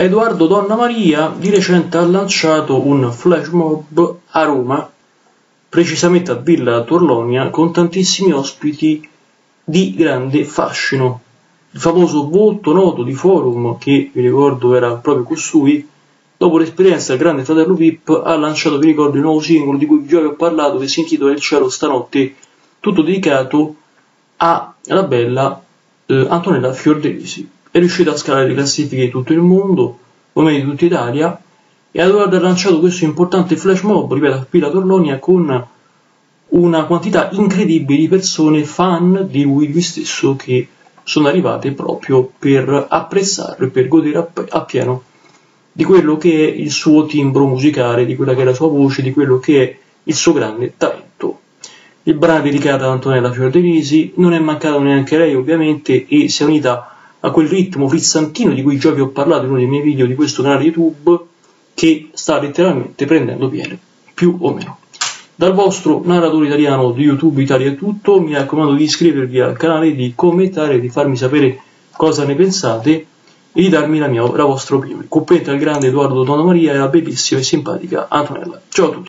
Edoardo Donna Maria di recente ha lanciato un flash mob a Roma, precisamente a Villa Torlonia, con tantissimi ospiti di grande fascino. Il famoso volto noto di forum, che vi ricordo era proprio costui, dopo l'esperienza del grande fratello VIP, ha lanciato, vi ricordo, il nuovo singolo di cui vi ho parlato, che si intitola Il cielo stanotte, tutto dedicato alla bella eh, Antonella Fiordelisi è riuscito a scalare le classifiche di tutto il mondo, o meglio di tutta Italia, e ad aver lanciato questo importante flash mob, ripeto, a Pila Torlonia con una quantità incredibile di persone fan di lui, lui stesso che sono arrivate proprio per apprezzarlo e per godere appieno di quello che è il suo timbro musicale, di quella che è la sua voce, di quello che è il suo grande talento. Il brano dedicato ad Antonella Fiordelisi, non è mancato neanche lei ovviamente e si è unita a quel ritmo frizzantino di cui già vi ho parlato in uno dei miei video di questo canale YouTube che sta letteralmente prendendo piede, più o meno. Dal vostro narratore italiano di YouTube Italia è tutto, mi raccomando di iscrivervi al canale, di commentare, di farmi sapere cosa ne pensate e di darmi la, mia, la vostra opinione. Complimenti al grande Edoardo Donna Maria e alla bellissima e simpatica Antonella. Ciao a tutti!